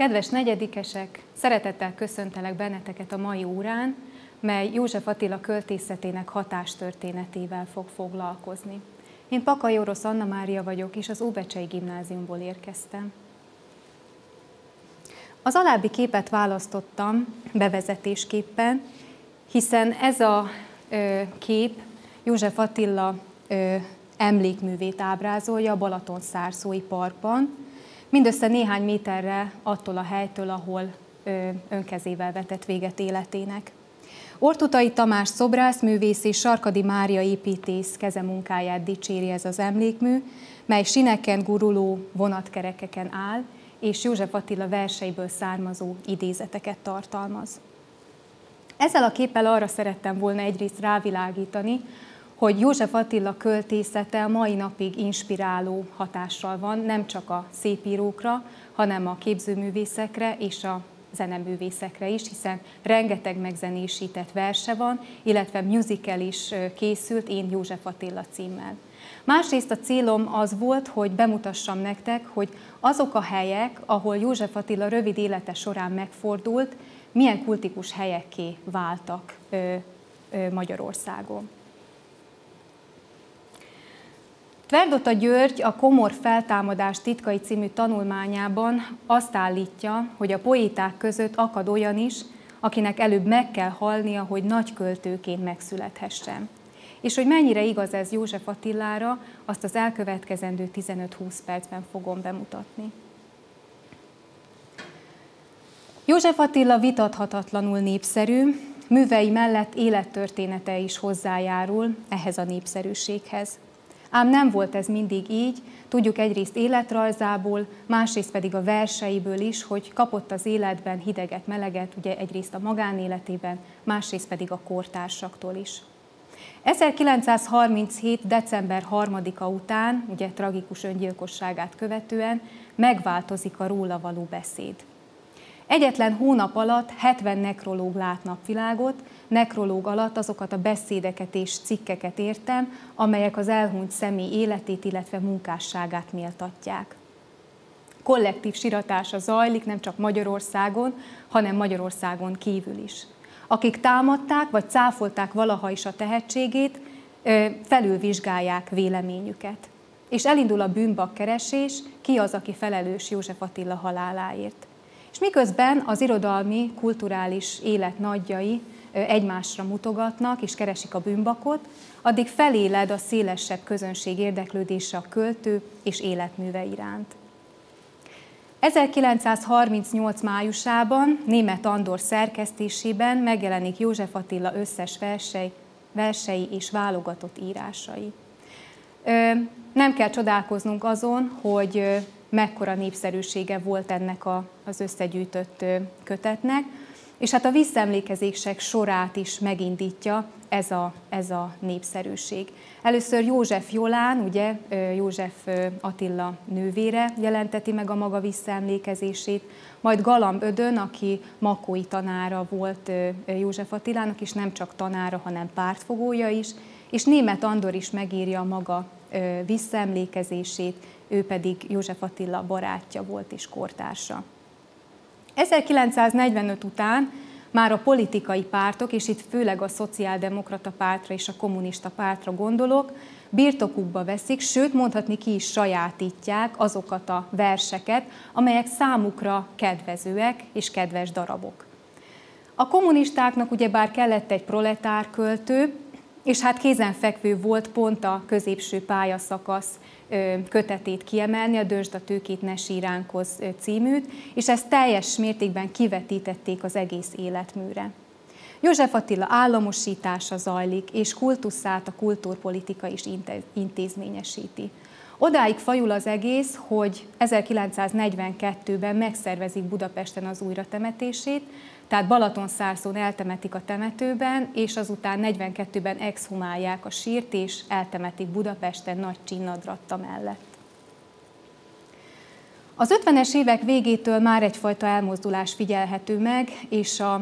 Kedves negyedikesek, szeretettel köszöntelek benneteket a mai órán, mely József Attila költészetének hatástörténetével fog foglalkozni. Én Pakai Orosz Anna Mária vagyok, és az Óbecsei Gimnáziumból érkeztem. Az alábbi képet választottam bevezetésképpen, hiszen ez a ö, kép József Attila ö, emlékművét ábrázolja a Balaton Szárszói Parkban, mindössze néhány méterre attól a helytől, ahol önkezével vetett véget életének. Ortutai Tamás szobrászművész és Sarkadi Mária építész kezemunkáját dicséri ez az emlékmű, mely sineken guruló vonatkerekeken áll, és József Attila verseiből származó idézeteket tartalmaz. Ezzel a képpel arra szerettem volna egyrészt rávilágítani, hogy József Attila költészete a mai napig inspiráló hatással van, nem csak a szépírókra, hanem a képzőművészekre és a zeneművészekre is, hiszen rengeteg megzenésített verse van, illetve musical is készült Én József Attila címmel. Másrészt a célom az volt, hogy bemutassam nektek, hogy azok a helyek, ahol József Attila rövid élete során megfordult, milyen kultikus helyekké váltak Magyarországon. Tverdota György a Komor feltámadás titkai című tanulmányában azt állítja, hogy a poéták között akad olyan is, akinek előbb meg kell halnia, hogy nagy költőként megszülethessen. És hogy mennyire igaz ez József Attilára, azt az elkövetkezendő 15-20 percben fogom bemutatni. József Attila vitathatatlanul népszerű, művei mellett élettörténete is hozzájárul ehhez a népszerűséghez. Ám nem volt ez mindig így, tudjuk egyrészt életrajzából, másrészt pedig a verseiből is, hogy kapott az életben hideget, meleget, ugye egyrészt a magánéletében, másrészt pedig a kortársaktól is. 1937. december 3-a után, ugye tragikus öngyilkosságát követően, megváltozik a róla való beszéd. Egyetlen hónap alatt 70 nekrológ lát napvilágot, nekrológ alatt azokat a beszédeket és cikkeket értem, amelyek az elhunyt személy életét, illetve munkásságát méltatják. Kollektív siratása zajlik nem csak Magyarországon, hanem Magyarországon kívül is. Akik támadták vagy cáfolták valaha is a tehetségét, felülvizsgálják véleményüket. És elindul a bűnbakkeresés, ki az, aki felelős József Attila haláláért. És miközben az irodalmi, kulturális élet nagyjai egymásra mutogatnak és keresik a bűnbakot, addig feléled a szélesebb közönség érdeklődése a költő és életműve iránt. 1938 májusában német Andor szerkesztésében megjelenik József Attila összes versei, versei és válogatott írásai. Nem kell csodálkoznunk azon, hogy mekkora népszerűsége volt ennek az összegyűjtött kötetnek, és hát a visszaemlékezések sorát is megindítja ez a, ez a népszerűség. Először József Jolán, ugye József Attila nővére jelenteti meg a maga visszaemlékezését, majd Galamb Ödön, aki makói tanára volt József Attilának, és nem csak tanára, hanem pártfogója is, és német Andor is megírja a maga visszaemlékezését, ő pedig József Attila barátja volt és kortársa. 1945 után már a politikai pártok, és itt főleg a szociáldemokrata pártra és a kommunista pártra gondolok, birtokukba veszik, sőt mondhatni ki is sajátítják azokat a verseket, amelyek számukra kedvezőek és kedves darabok. A kommunistáknak ugyebár kellett egy proletár költő, és hát kézenfekvő volt pont a középső pályaszakasz kötetét kiemelni, a Dönsd a tőkét ne síránkoz címűt, és ezt teljes mértékben kivetítették az egész életműre. József Attila államosítása zajlik, és kultuszát a kultúrpolitika is intézményesíti. Odáig fajul az egész, hogy 1942-ben megszervezik Budapesten az újratemetését, tehát Balatonszárszón eltemetik a temetőben, és azután 42-ben exhumálják a sírt, és eltemetik Budapesten nagy csinnadratta mellett. Az 50-es évek végétől már egyfajta elmozdulás figyelhető meg, és a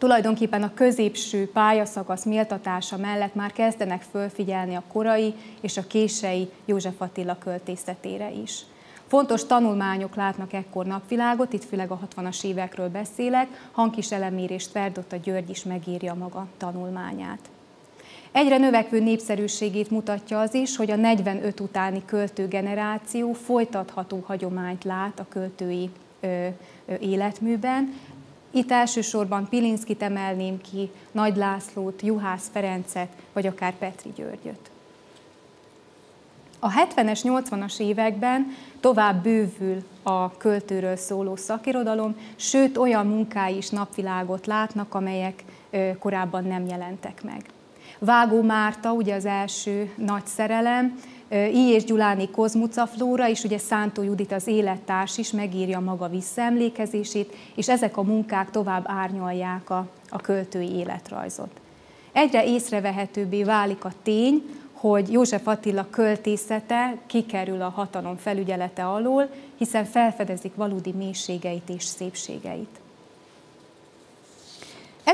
tulajdonképpen a középső pályaszakasz méltatása mellett már kezdenek fölfigyelni a korai és a kései József Attila költészetére is. Fontos tanulmányok látnak ekkor napvilágot, itt főleg a 60-as évekről beszélek, hangkis elemérést Verdotta György is megírja maga tanulmányát. Egyre növekvő népszerűségét mutatja az is, hogy a 45 utáni költőgeneráció folytatható hagyományt lát a költői életműben. Itt elsősorban Pilinszkit emelném ki, Nagy Lászlót, Juhász Ferencet, vagy akár Petri Györgyöt. A 70-es, 80-as években tovább bővül a költőről szóló szakirodalom, sőt olyan munkái is napvilágot látnak, amelyek korábban nem jelentek meg. Vágó Márta, ugye az első nagy szerelem, I. és Gyuláni Kozmuca Flóra, és ugye Szántó Judit az élettárs is megírja maga visszaemlékezését, és ezek a munkák tovább árnyalják a, a költői életrajzot. Egyre észrevehetőbbé válik a tény, hogy József Attila költészete kikerül a hatalom felügyelete alól, hiszen felfedezik valódi mélységeit és szépségeit.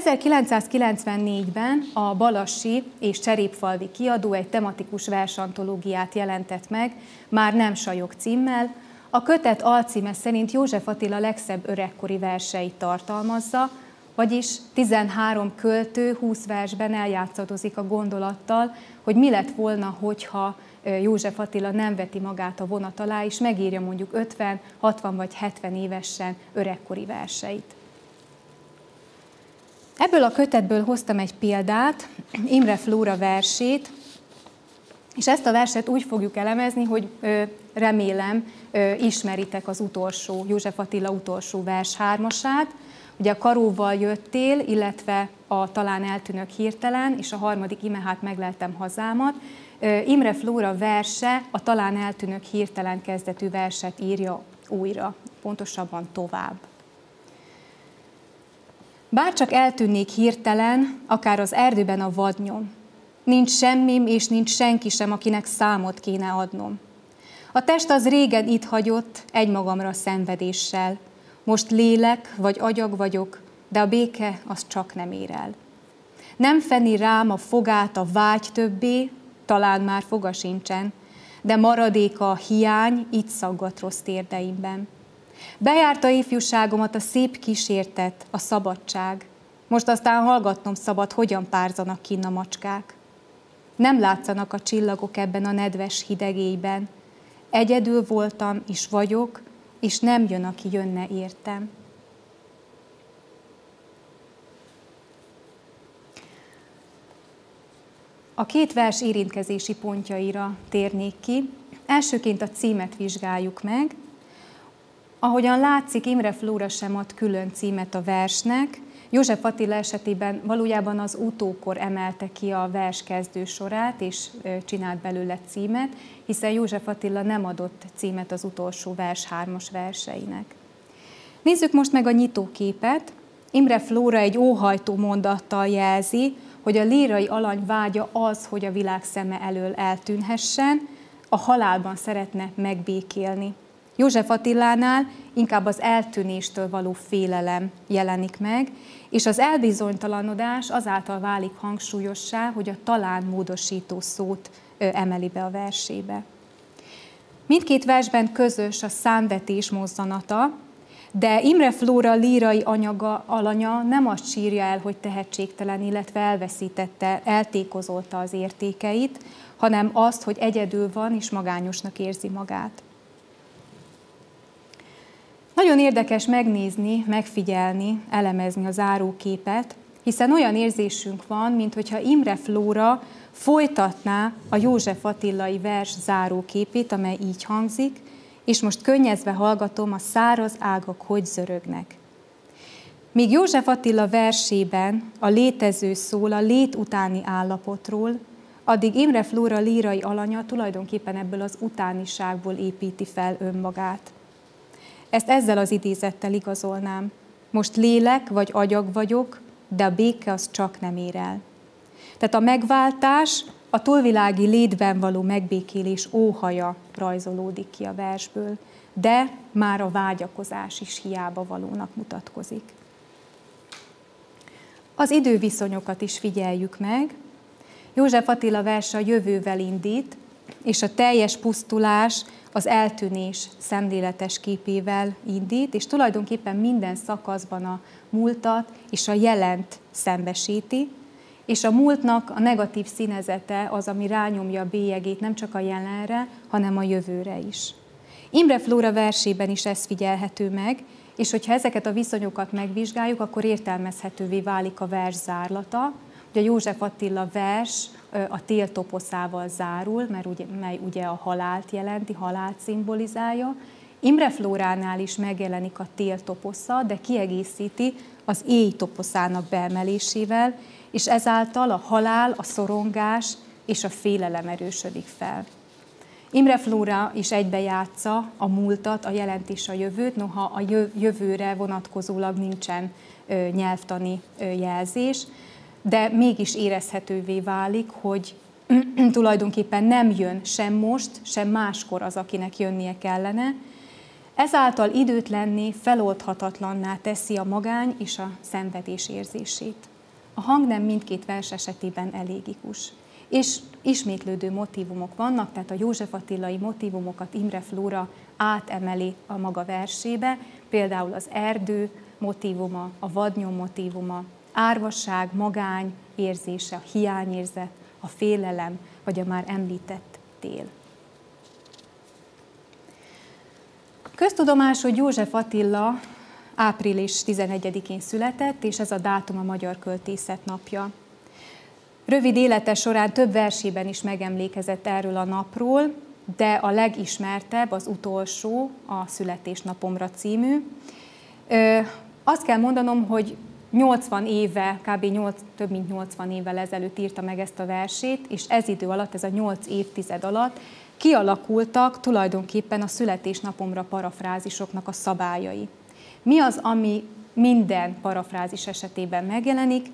1994-ben a Balassi és Cserépfalvi kiadó egy tematikus versantológiát jelentett meg, már nem sajok címmel. A kötet alcíme szerint József Attila legszebb öregkori verseit tartalmazza, vagyis 13 költő 20 versben eljátszadozik a gondolattal, hogy mi lett volna, hogyha József Attila nem veti magát a vonat alá, és megírja mondjuk 50, 60 vagy 70 évesen öregkori verseit. Ebből a kötetből hoztam egy példát, Imre Flóra versét, és ezt a verset úgy fogjuk elemezni, hogy remélem ismeritek az utolsó, József Attila utolsó vers hármasát, Ugye a karóval jöttél, illetve a talán eltűnök hirtelen, és a harmadik ime hát megleltem hazámat. Imre Flóra verse a talán eltűnök hirtelen kezdetű verset írja újra, pontosabban tovább. Bárcsak eltűnnék hirtelen, akár az erdőben a vadnyom. Nincs semmim, és nincs senki sem, akinek számot kéne adnom. A test az régen itt hagyott, egymagamra szenvedéssel. Most lélek vagy agyag vagyok, de a béke az csak nem ér el. Nem feni rám a fogát a vágy többé, talán már foga sincsen, de maradéka a hiány, itt szaggat rossz térdeimben. Bejárta ifjúságomat a szép kísértet, a szabadság. Most aztán hallgatnom szabad, hogyan párzanak kinn a macskák. Nem látszanak a csillagok ebben a nedves hidegélyben. Egyedül voltam, és vagyok, és nem jön, aki jönne értem. A két vers érintkezési pontjaira térnék ki. Elsőként a címet vizsgáljuk meg. Ahogyan látszik, Imre Flóra sem ad külön címet a versnek. József Attila esetében valójában az utókor emelte ki a vers kezdő sorát, és csinált belőle címet, hiszen József Attila nem adott címet az utolsó vers hármas verseinek. Nézzük most meg a nyitóképet. Imre Flóra egy óhajtó mondattal jelzi, hogy a lírai alany vágya az, hogy a világ szeme elől eltűnhessen, a halálban szeretne megbékélni. József Attilánál inkább az eltűnéstől való félelem jelenik meg, és az elbizonytalanodás azáltal válik hangsúlyossá, hogy a talán módosító szót emeli be a versébe. Mindkét versben közös a számvetés mozzanata, de Imre Flóra lírai anyaga, alanya nem azt sírja el, hogy tehetségtelen, illetve elveszítette, eltékozolta az értékeit, hanem azt, hogy egyedül van és magányosnak érzi magát. Nagyon érdekes megnézni, megfigyelni, elemezni a záróképet, hiszen olyan érzésünk van, mintha Imre Flóra folytatná a József Attillai vers záróképét, amely így hangzik, és most könnyezve hallgatom, a száraz ágak hogy zörögnek. Míg József Attila versében a létező szól a lét utáni állapotról, addig Imre Flóra lírai alanya tulajdonképpen ebből az utániságból építi fel önmagát. Ezt ezzel az idézettel igazolnám. Most lélek vagy agyag vagyok, de a béke az csak nem ér el. Tehát a megváltás, a túlvilági létben való megbékélés óhaja rajzolódik ki a versből, de már a vágyakozás is hiába valónak mutatkozik. Az időviszonyokat is figyeljük meg. József Attila verse a jövővel indít, és a teljes pusztulás, az eltűnés szemléletes képével indít, és tulajdonképpen minden szakaszban a múltat és a jelent szembesíti, és a múltnak a negatív színezete az, ami rányomja a bélyegét nem csak a jelenre, hanem a jövőre is. Imre Flóra versében is ez figyelhető meg, és hogyha ezeket a viszonyokat megvizsgáljuk, akkor értelmezhetővé válik a vers zárlata. Ugye József Attila vers a tél toposzával zárul, mert ugye, mely ugye a halált jelenti, halált szimbolizálja. Imre Flóránál is megjelenik a tél toposza, de kiegészíti az éj toposzának beemelésével, és ezáltal a halál, a szorongás és a félelem erősödik fel. Imre Flóra is egybejátsza a múltat, a jelent és a jövőt, noha a jövőre vonatkozólag nincsen nyelvtani jelzés, de mégis érezhetővé válik, hogy tulajdonképpen nem jön sem most, sem máskor az, akinek jönnie kellene. Ezáltal időtlenné, feloldhatatlanná teszi a magány és a szenvedés érzését. A hang nem mindkét vers esetében elégikus. És ismétlődő motivumok vannak, tehát a József Attilai motivumokat Imre Flóra átemeli a maga versébe, például az erdő motivuma, a vadnyom motivuma, árvasság, magány érzése, a hiányérzet, a félelem, vagy a már említett tél. Köztudomás, hogy József Attila április 11-én született, és ez a dátum a Magyar Költészet napja. Rövid élete során több versében is megemlékezett erről a napról, de a legismertebb, az utolsó, a Születésnapomra című. Ö, azt kell mondanom, hogy 80 éve, kb. 8, több mint 80 évvel ezelőtt írta meg ezt a versét, és ez idő alatt, ez a 8 évtized alatt kialakultak tulajdonképpen a születésnapomra parafrázisoknak a szabályai. Mi az, ami minden parafrázis esetében megjelenik?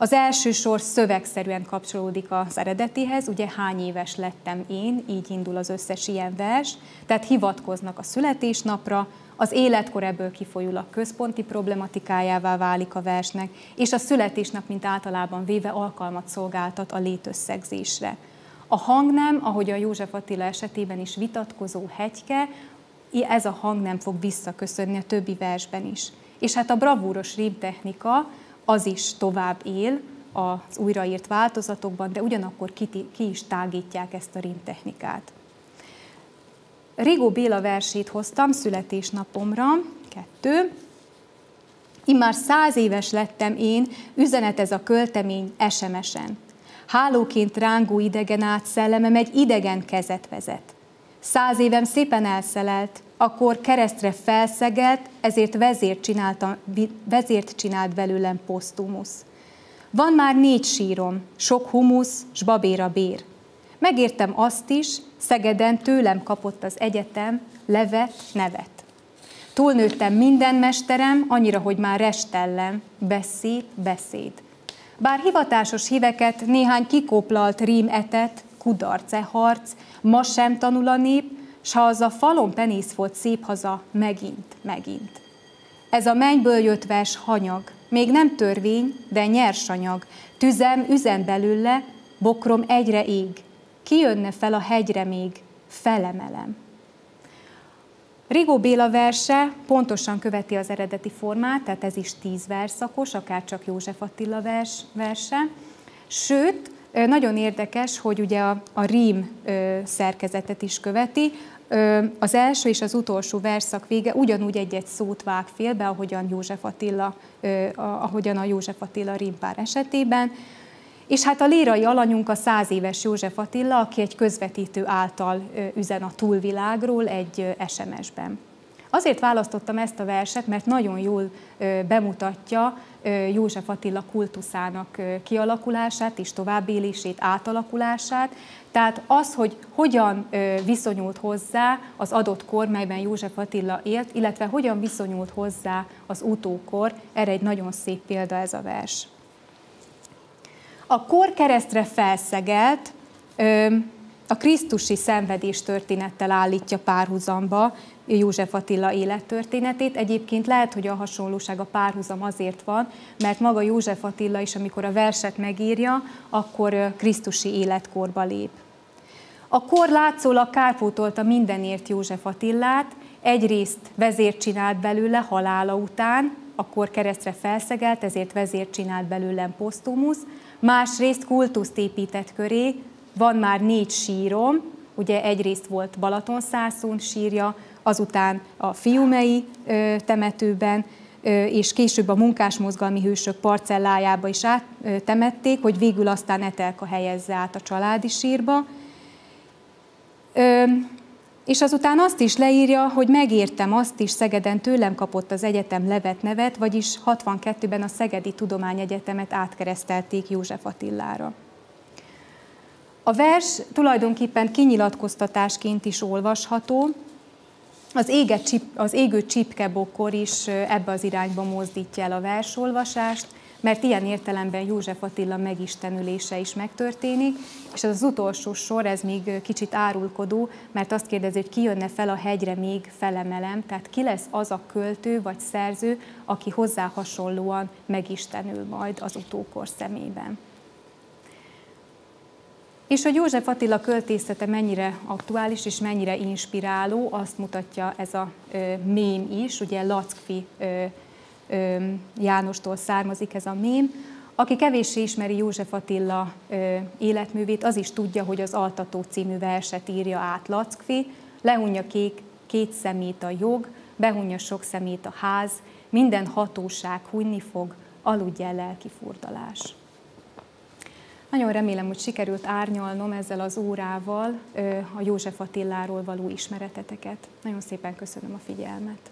Az első sor szövegszerűen kapcsolódik az eredetihez, ugye hány éves lettem én, így indul az összes ilyen vers, tehát hivatkoznak a születésnapra, az életkor ebből kifolyul a központi problematikájává válik a versnek, és a születésnap, mint általában véve alkalmat szolgáltat a létösszegzésre. A hangnem, ahogy a József Attila esetében is vitatkozó hegyke, ez a hang nem fog visszaköszönni a többi versben is. És hát a bravúros rímtechnika az is tovább él az újraírt változatokban, de ugyanakkor ki, ki is tágítják ezt a rímtechnikát. Rigó Béla versét hoztam születésnapomra, kettő. Immár száz éves lettem én, üzenet ez a költemény SMS-en. Hálóként rángó idegen át szellemem egy idegen kezet vezet. Száz évem szépen elszelelt, akkor keresztre felszegelt, ezért vezért, csinálta, vezért csinált belőlem posztumusz. Van már négy sírom, sok humusz, s babéra bér. Megértem azt is, Szegeden tőlem kapott az egyetem levet, nevet. Túlnőttem minden mesterem, annyira, hogy már restellem, beszéd, beszéd. Bár hivatásos híveket, néhány kikoplalt rím etet, kudarce harc, ma sem tanul a nép, s ha az a falon penész volt szép haza, megint, megint. Ez a mennyből jött vers hanyag, még nem törvény, de nyersanyag, tüzem, üzem belőle, bokrom egyre ég, kijönne fel a hegyre még, felemelem. Rigó Béla verse pontosan követi az eredeti formát, tehát ez is tíz verszakos, akár csak József Attila vers, verse. Sőt, nagyon érdekes, hogy ugye a, a rím szerkezetet is követi. Az első és az utolsó verszak vége ugyanúgy egy-egy szót vág félbe, ahogyan, József Attila, ahogyan a József Attila rímpár esetében. És hát a lírai alanyunk a száz éves József Attila, aki egy közvetítő által üzen a túlvilágról egy SMS-ben. Azért választottam ezt a verset, mert nagyon jól bemutatja József Attila kultuszának kialakulását és továbbélését, átalakulását. Tehát az, hogy hogyan viszonyult hozzá az adott kor, melyben József Attila élt, illetve hogyan viszonyult hozzá az utókor, erre egy nagyon szép példa ez a vers. A kor keresztre felszegelt, a Krisztusi szenvedés történettel állítja párhuzamba József Attila élettörténetét. Egyébként lehet, hogy a hasonlóság, a párhuzam azért van, mert maga József Attila is, amikor a verset megírja, akkor Krisztusi életkorba lép. A kor látszólag kárpótolta mindenért József Attillát, egyrészt vezért csinált belőle halála után, akkor keresztre felszegelt, ezért vezért csinált belőlem posztumusz, másrészt kultuszt épített köré, van már négy sírom, ugye egyrészt volt Balatonszászón sírja, azután a Fiumei temetőben, és később a munkásmozgalmi hősök parcellájába is áttemették, hogy végül aztán Etelka helyezze át a családi sírba. És azután azt is leírja, hogy megértem azt is, Szegeden tőlem kapott az egyetem levet nevet, vagyis 62-ben a Szegedi Tudományegyetemet átkeresztelték József Attilára. A vers tulajdonképpen kinyilatkoztatásként is olvasható, az, csip, az égő csipkebokor is ebbe az irányba mozdítja el a versolvasást, mert ilyen értelemben József Attila megistenülése is megtörténik, és ez az utolsó sor, ez még kicsit árulkodó, mert azt kérdezi, hogy ki jönne fel a hegyre még felemelem, tehát ki lesz az a költő vagy szerző, aki hozzá hasonlóan megistenül majd az utókor szemében. És hogy József Attila költészete mennyire aktuális és mennyire inspiráló, azt mutatja ez a ö, mém is, ugye Lackfi ö, ö, Jánostól származik ez a mém. Aki kevéssé ismeri József Attila ö, életművét, az is tudja, hogy az Altató című verset írja át Lackfi, lehunja kék, két szemét a jog, behunja sok szemét a ház, minden hatóság hunyni fog, aludj el lelki furdalás. Nagyon remélem, hogy sikerült árnyalnom ezzel az órával a József Attiláról való ismereteteket. Nagyon szépen köszönöm a figyelmet.